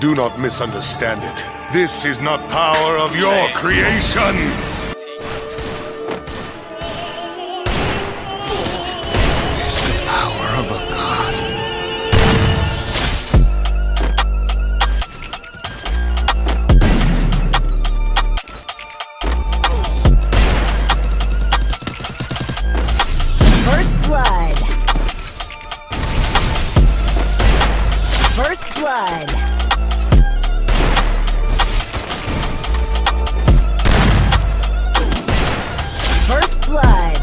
Do not misunderstand it. This is not power of your creation! Is this the power of a god? First blood. First blood. First blood.